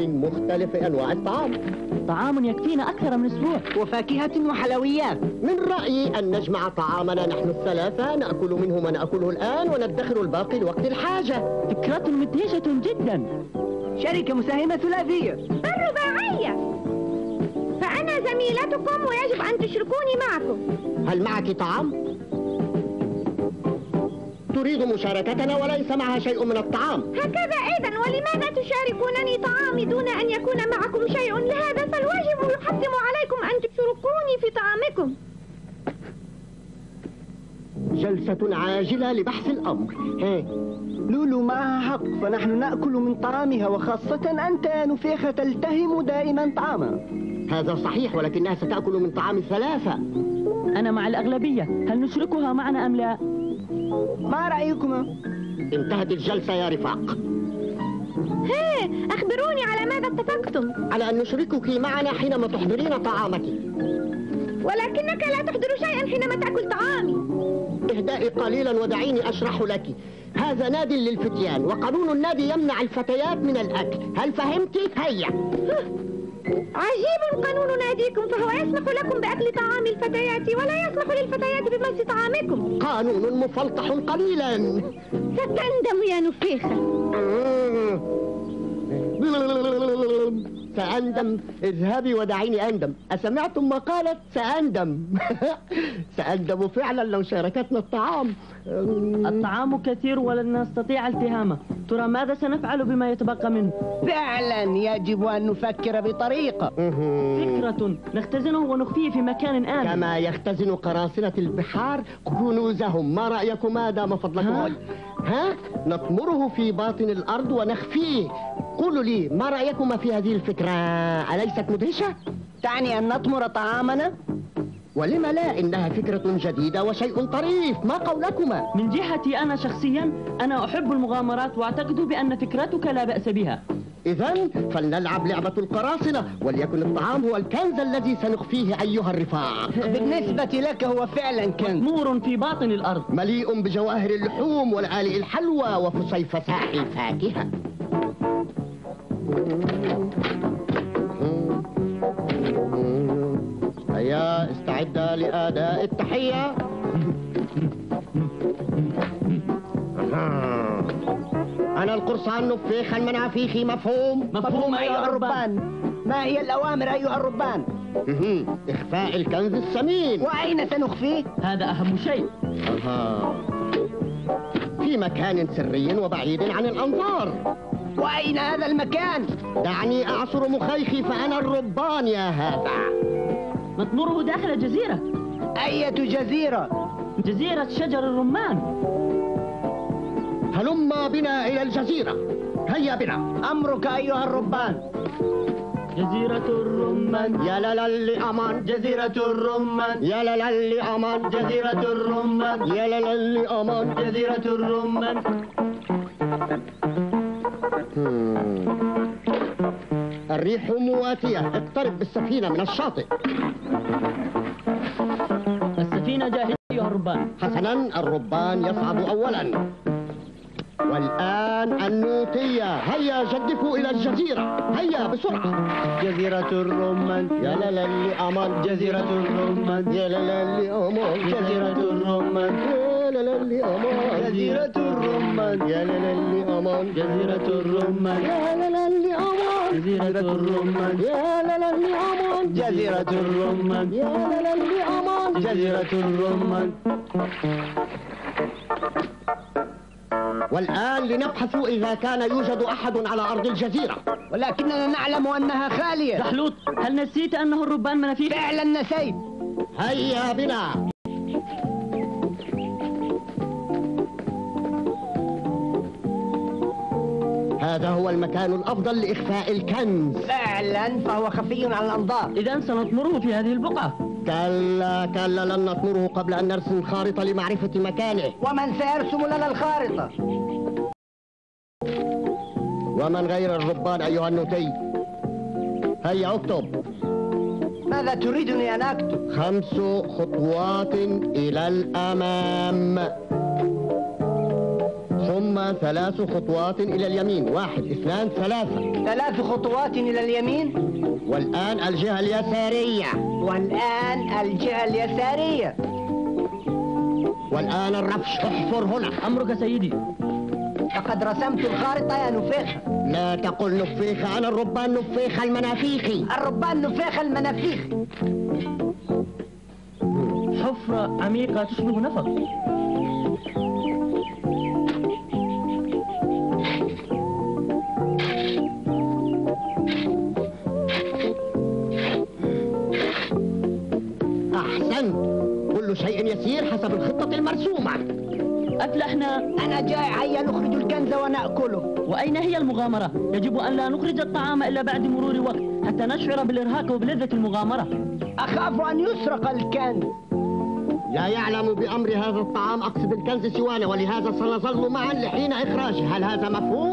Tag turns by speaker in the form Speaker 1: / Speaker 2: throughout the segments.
Speaker 1: من مختلف أنواع الطعام.
Speaker 2: طعام يكفينا أكثر من أسبوع.
Speaker 3: وفاكهة وحلويات.
Speaker 1: من رأيي أن نجمع طعامنا نحن الثلاثة نأكل منه ما نأكله الآن وندخر الباقي لوقت الحاجة.
Speaker 2: فكرة مدهشة جدا.
Speaker 3: شركة مساهمة ثلاثية.
Speaker 4: الرباعية فأنا زميلتكم ويجب أن تشركوني معكم.
Speaker 1: هل معك طعام؟ تريد مشاركتنا وليس معها شيء من الطعام.
Speaker 4: هكذا أيضا ولماذا تشاركونني طعامي دون أن يكون معكم شيء؟ لهذا فالواجب يحتم عليكم أن تشاركوني في طعامكم.
Speaker 1: جلسة عاجلة لبحث الأمر. ها.
Speaker 3: لولو معها حق فنحن نأكل من طعامها وخاصة أنت يا نفيخة تلتهم دائما طعامها
Speaker 1: هذا صحيح ولكنها ستأكل من طعام الثلاثة.
Speaker 2: أنا مع الأغلبية. هل نشركها معنا أم لا؟
Speaker 3: ما رأيكما؟
Speaker 1: انتهت الجلسة يا رفاق.
Speaker 4: ها أخبروني على ماذا اتفقتم.
Speaker 1: على أن نشركك معنا حينما تحضرين طعامك.
Speaker 4: ولكنك لا تحضر شيئا حينما تأكل طعامي
Speaker 1: اهدئي قليلا ودعيني أشرح لك. هذا نادي للفتيان وقانون النادي يمنع الفتيات من الأكل. هل فهمت؟ هيا.
Speaker 4: عجيب قانون ناديكم فهو يسمح لكم بأكل طعام الفتيات ولا يسمح للفتيات بمس طعامكم.
Speaker 1: قانون مفلطح قليلا.
Speaker 4: ستندم يا نفيخة.
Speaker 1: سأندم. اذهبي ودعيني أندم. أسمعتم ما قالت؟ سأندم. سأندم فعلا لو شاركتنا الطعام.
Speaker 2: الطعام كثير ولن نستطيع التهامه. ترى ماذا سنفعل بما يتبقى منه؟
Speaker 3: فعلا يجب أن نفكر بطريقة.
Speaker 2: فكرة. نختزنه ونخفيه في مكان آمن.
Speaker 1: كما يختزن قراصنة البحار كنوزهم. ما رأيكم؟ ما دام فضلكم.
Speaker 2: ها؟
Speaker 1: ها؟ نطمره في باطن الأرض ونخفيه. قولوا لي ما رأيكم في هذه الفكرة؟ أليست مدهشة؟
Speaker 3: تعني أن نطمر طعامنا؟
Speaker 1: ولم لا؟ إنها فكرة جديدة وشيء طريف. ما قولكما؟
Speaker 2: من جهتي أنا شخصيا أنا أحب المغامرات وأعتقد بأن فكرتك لا بأس بها.
Speaker 1: إذا فلنلعب لعبة القراصنة وليكن الطعام هو الكنز الذي سنخفيه أيها الرفاق
Speaker 3: بالنسبة لك هو فعلا كنز.
Speaker 2: نور في باطن الأرض.
Speaker 1: مليء بجواهر اللحوم والآلئ الحلوى وفصيفساء الفاكهة هيا استعد لأداء التحية. أنا القرصان نفيخ المنافيخي مفهوم
Speaker 2: مفهوم أيها الربان
Speaker 3: ما هي الأوامر أيها الربان؟
Speaker 1: إخفاء الكنز الثمين
Speaker 3: وأين سنخفيه؟
Speaker 2: هذا أهم شيء
Speaker 1: أها. في مكان سري وبعيد عن الأنظار
Speaker 3: وأين هذا المكان؟
Speaker 1: دعني أعصر مخيخي فأنا الربان يا هذا.
Speaker 2: نطمره داخل الجزيرة؟
Speaker 3: أية جزيرة؟
Speaker 2: جزيرة شجر الرمان.
Speaker 1: هلم بنا إلى الجزيرة. هيا بنا.
Speaker 3: أمرك أيها الربان.
Speaker 2: جزيرة الرمان.
Speaker 1: يا لا أمان
Speaker 2: جزيرة الرمان.
Speaker 1: يا لا أمان
Speaker 2: جزيرة الرمان.
Speaker 1: يا لا أمان
Speaker 2: جزيرة الرمان.
Speaker 1: الريح مواتية. اقترب بالسفينة من الشاطئ.
Speaker 2: السفينة جاهزة أيها الربان.
Speaker 1: حسنا الربان يصعد أولا. والآن النوتية. هيا جدفوا إلى الجزيرة. هيا بسرعة.
Speaker 3: جزيرة الرمان.
Speaker 1: يا لا لا اللي أمان
Speaker 3: جزيرة الرمان.
Speaker 1: يا لا لا اللي أمان
Speaker 3: جزيرة الرمان.
Speaker 1: يا للي أمان.
Speaker 3: جزيرة الرمان.
Speaker 1: يا للي أمان.
Speaker 2: جزيرة الرمان.
Speaker 1: يا للي أمان.
Speaker 2: جزيرة الرمان.
Speaker 1: يا للي أمان.
Speaker 3: جزيرة الرمان.
Speaker 1: يا للي أمان.
Speaker 3: جزيرة الرمان.
Speaker 1: والآن لنبحث إذا كان يوجد أحد على أرض الجزيرة.
Speaker 3: ولكننا نعلم أنها خالية.
Speaker 2: زحلوط هل نسيت أنه الربان منافيخ؟
Speaker 3: فعلا نسيت.
Speaker 1: هيا بنا. هذا هو المكان الأفضل لإخفاء الكنز.
Speaker 3: فعلا فهو خفي على الأنظار.
Speaker 2: إذا سنطمره في هذه البقعة.
Speaker 1: كلا كلا لن نطمره قبل أن نرسم خارطة لمعرفة مكانه.
Speaker 3: ومن سيرسم لنا الخارطة؟
Speaker 1: ومن غير الربان أيها النوتي؟ هيا اكتب.
Speaker 3: ماذا تريدني أن أكتب؟
Speaker 1: خمس خطوات إلى الأمام. ثم ثلاث خطوات إلى اليمين. واحد اثنان ثلاثة.
Speaker 3: ثلاث خطوات إلى اليمين.
Speaker 1: والآن الجهة اليسارية.
Speaker 3: والآن الجهة اليسارية.
Speaker 1: والآن الرفش احفر هنا.
Speaker 2: أمرك سيدي.
Speaker 3: لقد رسمت الخارطة يا نفيخ.
Speaker 1: لا تقل نفيخ أنا الربان نفيخ المنافيخي
Speaker 3: الربان نفيخ المنافيخ.
Speaker 2: حفرة عميقة تشبه نفق.
Speaker 1: يسير حسب الخطة المرسومة.
Speaker 2: أفلحنا.
Speaker 3: أنا جائع هيا نخرج الكنز ونأكله.
Speaker 2: وأين هي المغامرة؟ يجب أن لا نخرج الطعام إلا بعد مرور وقت حتى نشعر بالإرهاق وبلذة المغامرة.
Speaker 3: أخاف أن يسرق الكنز.
Speaker 1: لا يعلم بأمر هذا الطعام أقصد الكنز سوانا ولهذا سنظل معا لحين إخراجه. هل هذا مفهوم؟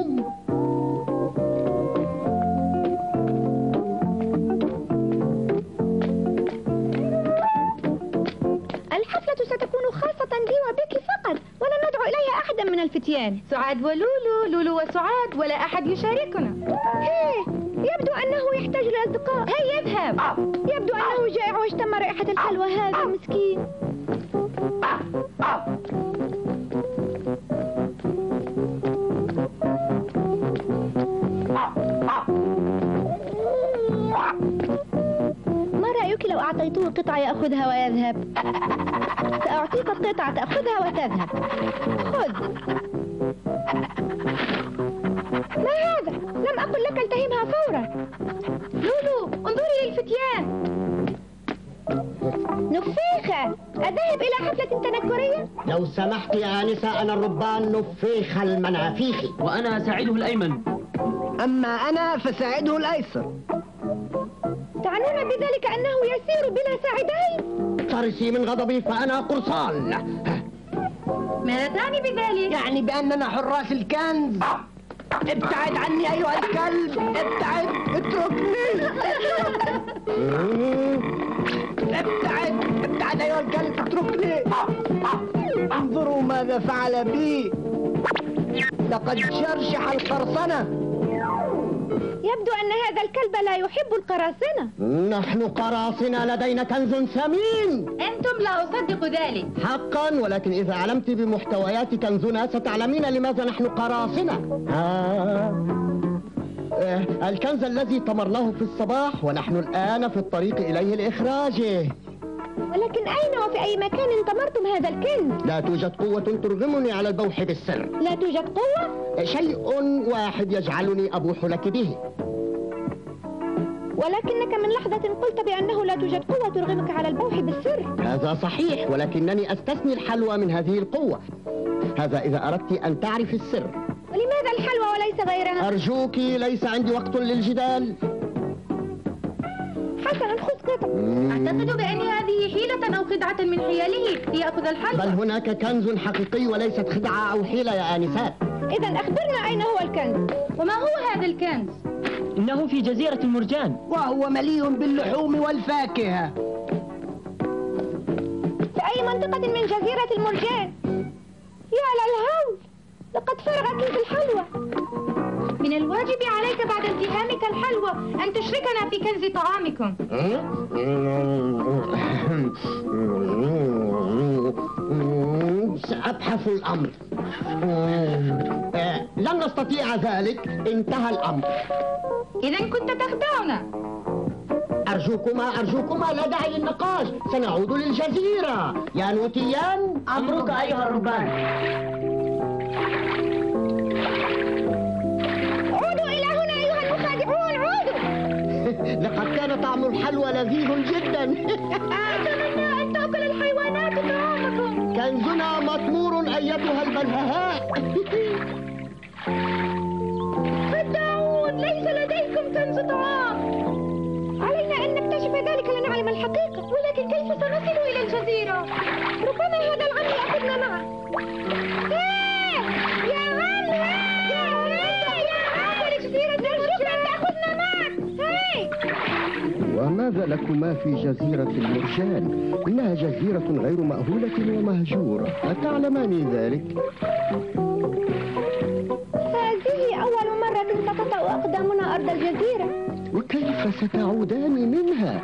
Speaker 4: الفتيان. سعاد ولولو لولو وسعاد ولا أحد يشاركنا. هيه يبدو أنه يحتاج لأصدقاء هيا اذهب يبدو أنه جائع واشتم رائحة الحلوى هذا المسكين ما رأيك لو أعطيته قطعة يأخذها ويذهب؟ سأعطيك القطعة تأخذها وتذهب. خذ. ما هذا؟ لم أقل لك التهمها فورا. لولو انظري للفتيان. نفيخة أذهب إلى حفلة تنكرية؟
Speaker 1: لو سمحت يا آنسة أنا الربان نفيخ المنافيخي
Speaker 2: وأنا سعيده الأيمن.
Speaker 3: أما أنا فسأعده الأيسر.
Speaker 4: تعنون بذلك أنه يسير بلا ساعدين؟
Speaker 1: ترسي من غضبي فأنا قرصان.
Speaker 4: ماذا تعني بذلك؟
Speaker 3: يعني بأننا حراس الكنز. ابتعد عني أيها الكلب. ابتعد. اتركني. ابتعد. ابتعد أيها الكلب. اتركني. انظروا ماذا فعل بي. لقد شرشح القرصنة.
Speaker 4: يبدو أن هذا الكلب لا يحب القراصنة.
Speaker 1: نحن قراصنة لدينا كنز ثمين.
Speaker 4: أنتم لا أصدق ذلك.
Speaker 1: حقا ولكن إذا علمت بمحتويات كنزنا ستعلمين لماذا نحن قراصنة. آه. الكنز الذي طمرناه في الصباح ونحن الآن في الطريق إليه لإخراجه
Speaker 4: ولكن أين وفي أي مكان طمرتم هذا الكنز؟
Speaker 1: لا توجد قوة ترغمني على البوح بالسر.
Speaker 4: لا توجد قوة؟
Speaker 1: شيء واحد يجعلني أبوح لك به.
Speaker 4: ولكنك من لحظة قلت بأنه لا توجد قوة ترغمك على البوح بالسر.
Speaker 1: هذا صحيح ولكنني أستثني الحلوى من هذه القوة. هذا إذا أردت أن تعرف السر.
Speaker 4: ولماذا الحلوى وليس غيرها؟
Speaker 1: أرجوك ليس عندي وقت للجدال.
Speaker 4: حسنا خذ قطع
Speaker 1: أعتقد
Speaker 4: بأن هذه حيلة أو خدعة من حياله ليأخذ
Speaker 1: بل هناك كنز حقيقي وليست خدعة أو حيلة يا آنسات
Speaker 4: إذا أخبرنا أين هو الكنز. وما هو هذا الكنز؟
Speaker 2: إنه في جزيرة المرجان.
Speaker 3: وهو مليء باللحوم والفاكهة.
Speaker 4: في أي منطقة من جزيرة المرجان؟ يا للهول لقد فرغ كنز الحلوى. الواجب عليك بعد التهامك الحلوى أن تشركنا في كنز طعامكم.
Speaker 1: سأبحث الأمر. لن نستطيع ذلك. انتهى الأمر.
Speaker 4: إذا كنت تخدعنا.
Speaker 1: أرجوكما أرجوكما لا داعي للنقاش سنعود للجزيرة. يا نوتيان.
Speaker 2: أمرك أيها الربان.
Speaker 1: لقد كان طعم الحلوى لذيذ جدا.
Speaker 4: أتمنى أن تأكل الحيوانات طعامكم
Speaker 1: كنزنا مطمور أيتها البلهاء
Speaker 4: خدعون ليس لديكم كنز طعام. علينا أن نكتشف ذلك لنعلم الحقيقة. ولكن كيف سنصل إلى الجزيرة؟ ربما هذا العم يأخذنا معه.
Speaker 1: وماذا لكما في جزيرة المرجان؟ إنها جزيرة غير مأهولة ومهجورة أتعلمان ذلك؟
Speaker 4: هذه أول مرة ستطأ أقدامنا أرض الجزيرة
Speaker 1: وكيف ستعودان منها؟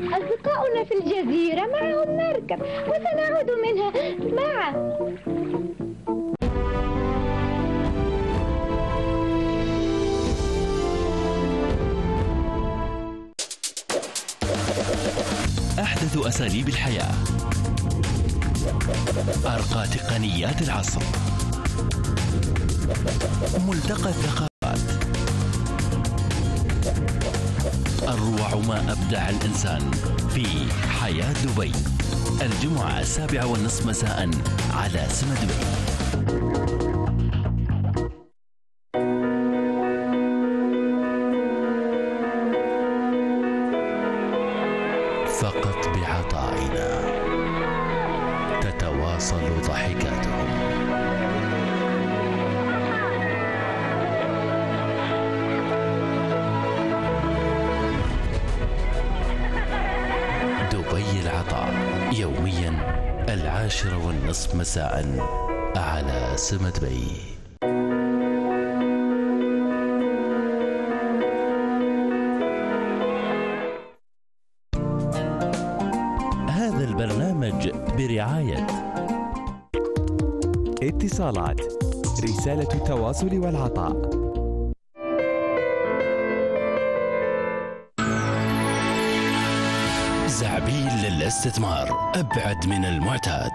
Speaker 4: أصدقاؤنا في الجزيرة معهم مركب وسنعود منها معا
Speaker 5: أحدث أساليب الحياة. أرقى تقنيات العصر. ملتقى الثقافات. أروع ما أبدع الإنسان في حياة دبي. الجمعة السابعة والنصف مساء على سما دبي. العطاء يوميا العاشرة والنصف مساء على سما دبي هذا البرنامج برعاية
Speaker 6: اتصالات رسالة التواصل والعطاء.
Speaker 5: للاستثمار أبعد من المعتاد.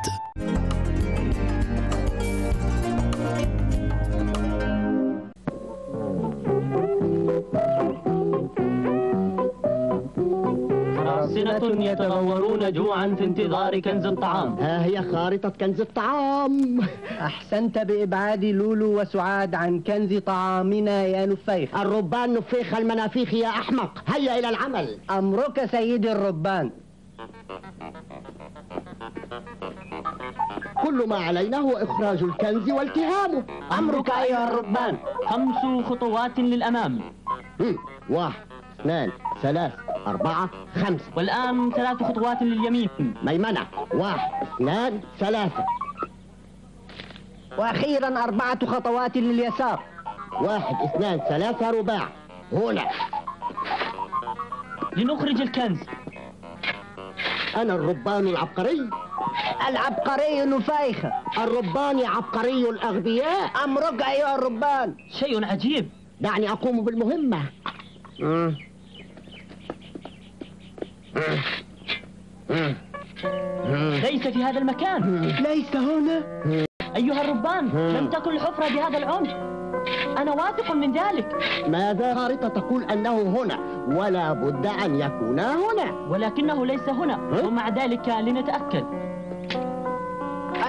Speaker 2: قراصنة يتغورون جوعا في انتظار كنز الطعام.
Speaker 1: ها هي خارطة كنز الطعام.
Speaker 3: أحسنت بإبعاد لولو وسعاد عن كنز طعامنا يا نفيخ.
Speaker 1: الربان نفيخ المنافيخ يا أحمق. هيا إلى العمل.
Speaker 3: أمرك سيدي الربان.
Speaker 1: كل ما علينا هو إخراج الكنز والتهامه
Speaker 2: أمرك أيها الربان خمس خطوات للأمام.
Speaker 1: واحد اثنان ثلاث أربعة خمسة
Speaker 2: والآن ثلاث خطوات لليمين.
Speaker 1: ميمنة. واحد اثنان ثلاثة.
Speaker 3: وأخيرا أربعة خطوات لليسار.
Speaker 1: واحد اثنان ثلاثة رباع. هنا.
Speaker 2: لنخرج الكنز.
Speaker 1: أنا الربان العبقري.
Speaker 3: العبقري نفيخ.
Speaker 1: الربان عبقري الأغبياء.
Speaker 3: أمرك أيها الربان
Speaker 2: شيء عجيب.
Speaker 1: دعني أقوم بالمهمة.
Speaker 2: ليس في هذا المكان.
Speaker 3: ليس هنا.
Speaker 2: أيها الربان لم تكن الحفرة بهذا العمق أنا واثق من ذلك.
Speaker 1: ماذا خارطة تقول أنه هنا؟ ولا بد أن يكون هنا.
Speaker 2: ولكنه ليس هنا. ومع ذلك لنتأكد.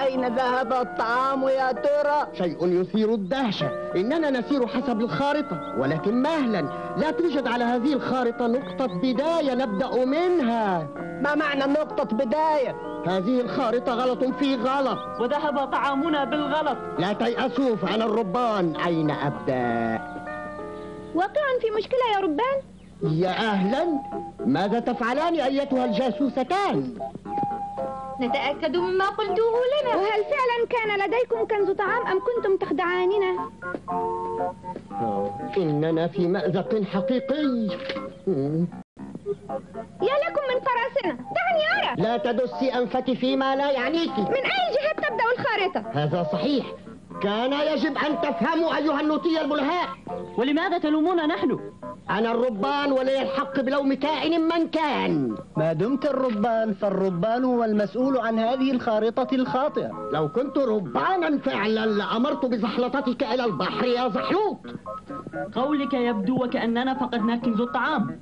Speaker 3: أين ذهب الطعام يا ترى؟
Speaker 1: شيء يثير الدهشة. إننا نسير حسب الخارطة. ولكن مهلا. لا توجد على هذه الخارطة نقطة بداية نبدأ منها.
Speaker 3: ما معنى نقطة بداية؟
Speaker 1: هذه الخارطة غلط في غلط.
Speaker 2: وذهب طعامنا بالغلط.
Speaker 1: لا تيأسوا فأنا الربان. أين أبدأ؟
Speaker 4: واقعا في مشكلة يا ربان؟
Speaker 1: يا أهلا ماذا تفعلان أيتها الجاسوستان؟
Speaker 4: نتأكد مما قلتوه لنا. وهل فعلا كان لديكم كنز طعام أم كنتم تخدعاننا
Speaker 1: إننا في مأزق حقيقي.
Speaker 4: يا لكم من قراصنة دعني أرى.
Speaker 1: لا تدسي أنفك فيما لا يعنيك.
Speaker 4: من أي جهة تبدأ الخارطة؟
Speaker 1: هذا صحيح. كان يجب أن تفهموا أيها النوتي البلهاء.
Speaker 2: ولماذا تلومون نحن؟
Speaker 1: أنا الربان ولي الحق بلوم كائن من كان.
Speaker 3: ما دمت الربان فالربان هو المسؤول عن هذه الخارطة الخاطئة.
Speaker 1: لو كنت ربانا فعلا لأمرت بزحلطتك إلى البحر يا زحلوط.
Speaker 2: قولك يبدو وكأننا فقدنا كنز الطعام.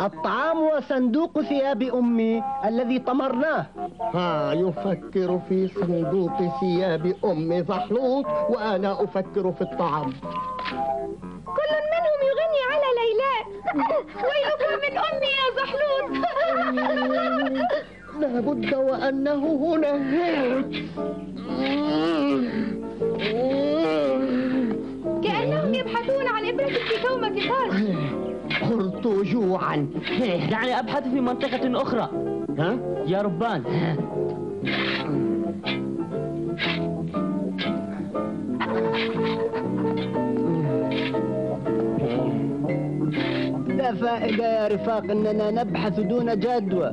Speaker 3: الطعام وصندوق ثياب أمي الذي طمرناه.
Speaker 1: ها يفكر في صندوق ثياب أم زحلوط وأنا أفكر في الطعام.
Speaker 4: كل منهم يغني على ليلى. ويلك من أمي يا زحلوط
Speaker 1: لابد وأنه هنا.
Speaker 4: كأنهم يبحثون عن إبرة في كومة خاص
Speaker 1: قلت جوعا.
Speaker 2: دعني أبحث في منطقة أخرى.
Speaker 1: ها؟
Speaker 2: يا ربان.
Speaker 3: لا فائدة يا رفاق أننا نبحث دون جدوى.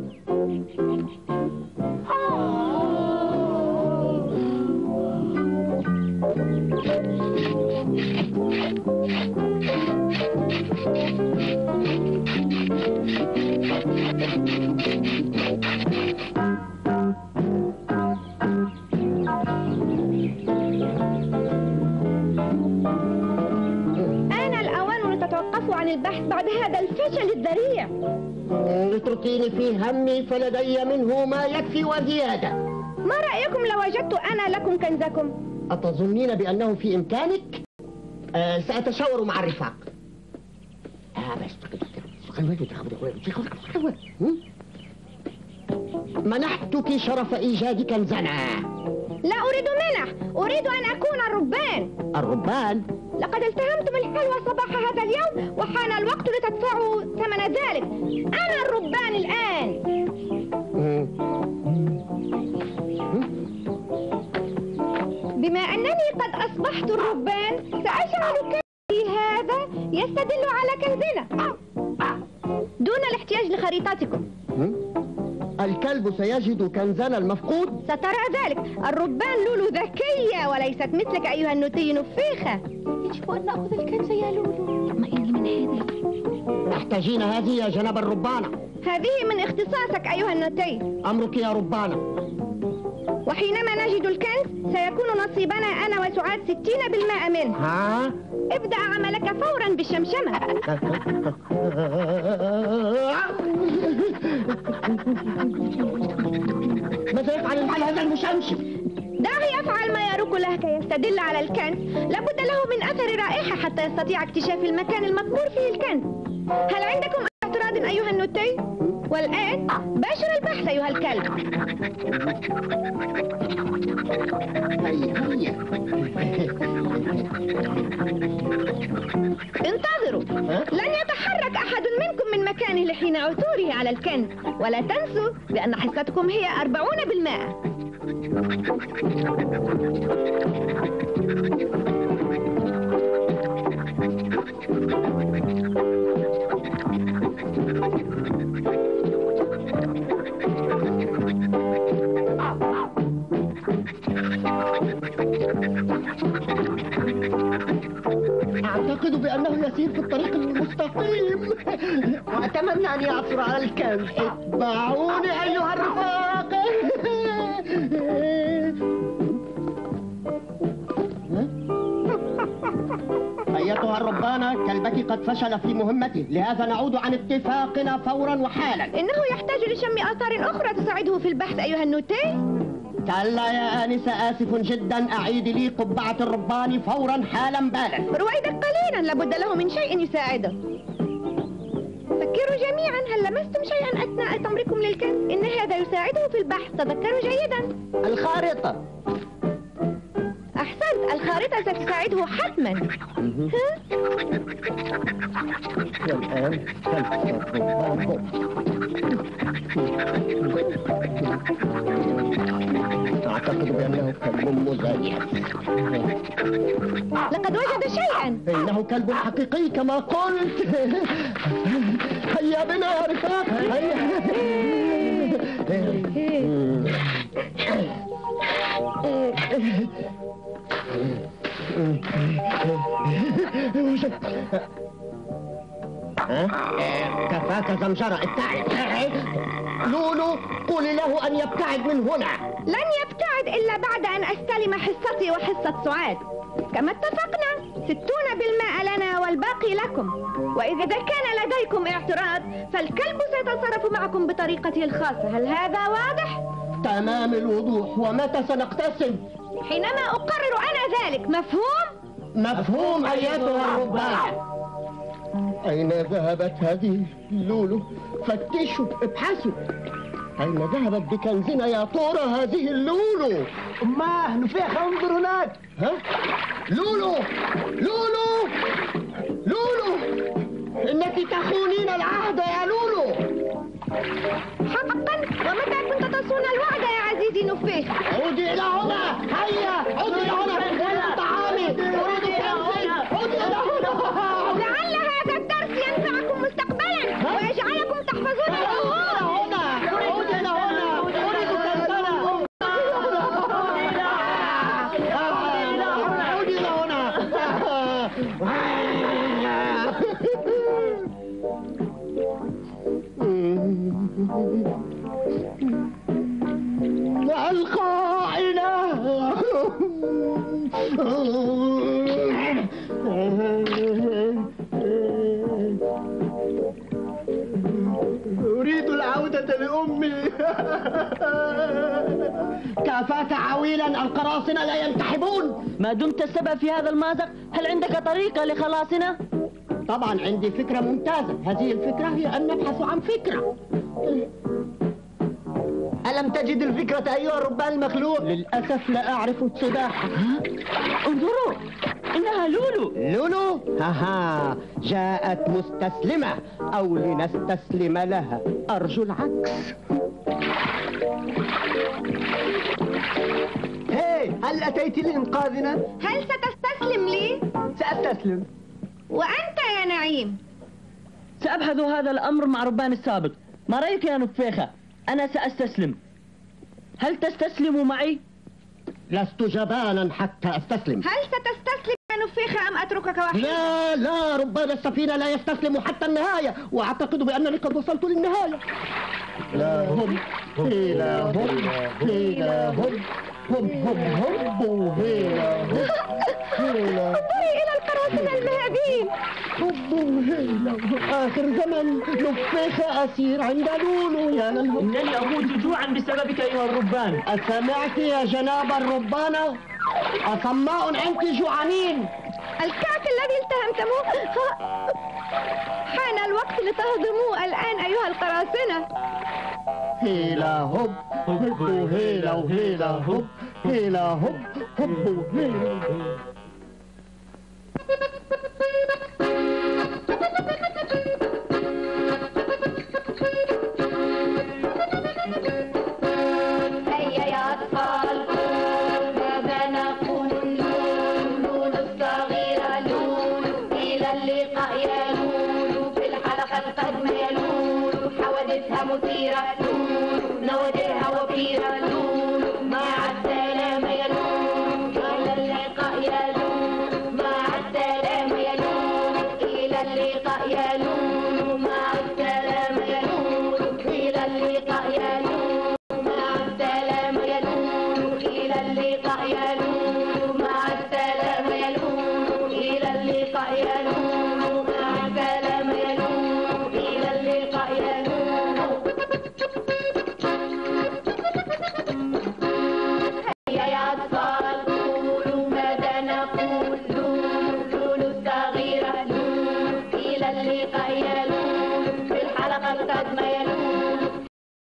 Speaker 4: لتتوقفوا عن البحث بعد هذا الفشل الذريع
Speaker 1: اتركيني في همي فلدي منه ما يكفي وزيادة
Speaker 4: ما رأيكم لو وجدت أنا لكم كنزكم
Speaker 1: أتظنين بأنه في إمكانك؟ آه سأتشاور مع الرفاق آه بس هم؟ منحتك شرف إيجاد كنزنا
Speaker 4: لا أريد منح أريد أن أكون الربان.
Speaker 1: الربان؟
Speaker 4: لقد التهمتم الحلوى صباح هذا اليوم وحان الوقت لتدفعوا ثمن ذلك. أنا الربان الآن. بما أنني قد أصبحت الربان سأجعل هذا يستدل على كنزنا دون الاحتياج لخريطتكم.
Speaker 1: الكلب سيجد كنزنا المفقود.
Speaker 4: سترى ذلك. الربان لولو ذكية وليست مثلك أيها النوتي نفيخة. يجب أن نأخذ الكنز يا لولو. اطمئني من هذه
Speaker 1: تحتاجين هذه يا جناب الربانة
Speaker 4: هذه من اختصاصك أيها النوتي.
Speaker 1: أمرك يا ربانة
Speaker 4: وحينما نجد الكنز سيكون نصيبنا أنا وسعاد ستين بالمائة منه.
Speaker 1: ها؟
Speaker 4: ابدأ عملك فورا بالشمشمة
Speaker 1: ماذا يفعل المال هذا المشمشم؟
Speaker 4: دعه يفعل ما يروق له كي يستدل على الكنز. لابد له من أثر رائحة حتى يستطيع اكتشاف المكان المقبور فيه الكنز. هل عندكم اعتراض أيها النوتي؟ والآن باشر البحث أيها الكلب.
Speaker 1: هيا هيا.
Speaker 4: عثوره على الكنز ولا تنسوا بأن حصتكم هي أربعون بالمائة
Speaker 1: أعتقد بأنه يسير في الطريق المستقيم.
Speaker 3: وأتمنى أن يعثر على الكنز.
Speaker 1: اتبعوني أيها الرفاق. أيتها الربانة كلبك قد فشل في مهمته لهذا نعود عن اتفاقنا فورا وحالا.
Speaker 4: إنه يحتاج لشم آثار أخرى تساعده في البحث أيها النوتي.
Speaker 1: كلا يا آنسة آسف جدا. أعيد لي قبعة الربان فورا حالا بالا.
Speaker 4: رويدك قليلا لابد له من شيء يساعده. فكروا جميعا هل لمستم شيئا أثناء تمركم للكنز؟ إن هذا يساعده في البحث تذكروا جيدا.
Speaker 3: الخارطة.
Speaker 4: أحسنت الخارطة ستساعده حتما. ها؟
Speaker 1: أعتقد بأنه كلب مزيف
Speaker 4: لقد وجد شيئا.
Speaker 1: إنه كلب حقيقي كما قلت. هيا بنا يا رفاق. هيا. كفاك زمجرة ابتعد. لولو قولي له أن يبتعد من هنا.
Speaker 4: لن يبتعد إلا بعد أن أستلم حصتي وحصة سعاد. كما اتفقنا ستون بالماء لنا والباقي لكم. وإذا كان لديكم اعتراض فالكلب سيتصرف معكم بطريقته الخاصة. هل هذا واضح؟
Speaker 1: تمام الوضوح. ومتى سنقتسم؟
Speaker 4: حينما أقرر أنا ذلك مفهوم؟
Speaker 1: مفهوم أيتها الرباع أين ذهبت هذه لولو؟ فتشوا ابحثوا. أين ذهبت بكنزنا يا ترى هذه اللولو؟
Speaker 3: أماه نفيخة انظر هناك.
Speaker 1: ها؟ لولو! لولو! لولو! إنك تخونين العهد يا لولو!
Speaker 4: حقا ومتى كنت تصون الوعد يا عزيزي نفيخ
Speaker 1: عودي إلى
Speaker 3: لأمي
Speaker 1: كفاك عويلا القراصنة لا ينتحبون.
Speaker 2: ما دمت السبب في هذا المأزق؟ هل عندك طريقة لخلاصنا؟
Speaker 1: طبعا عندي فكرة ممتازة. هذه الفكرة هي أن نبحث عن فكرة.
Speaker 3: ألم تجد الفكرة أيها الربان المخلوق؟
Speaker 1: للأسف لا أعرف السباحة.
Speaker 2: انظروا. إنها لولو.
Speaker 1: لولو؟ هاها جاءت مستسلمة أو لنستسلم لها. أرجو العكس.
Speaker 3: هي هل أتيت لإنقاذنا؟
Speaker 4: هل ستستسلم لي؟
Speaker 3: سأستسلم.
Speaker 4: وأنت يا نعيم؟
Speaker 2: سأبحث هذا الأمر مع ربان السابق. ما رأيك يا نفيخة؟ أنا سأستسلم. هل تستسلم معي؟
Speaker 1: لست جبانا حتى أستسلم.
Speaker 4: هل ستستسلم يا نفيخة أم أتركك وحيدا؟
Speaker 1: لا لا ربان السفينة لا يستسلم حتى النهاية وأعتقد بأنني قد وصلت للنهاية لا هم هيلا هم هيلا هم هم هم هم هيلا هم هيلا
Speaker 4: انظري إلى القراصنة المهابين
Speaker 1: هم هيلا آخر زمن نفيخ أسير عند لولو يا للهم
Speaker 2: إنني أموت جوعا بسببك أيها الربان
Speaker 1: أسمعت يا جناب الربانة أصماء أنت جوعانين.
Speaker 4: الكعك الذي التهمتموه. حان الوقت لتهضموه الآن أيها القراصنة.
Speaker 1: هيلا هوب هوب هيلا وهيلا هوب هيلا هوب هوب هيلا
Speaker 4: هيا Pira, I não é terra, o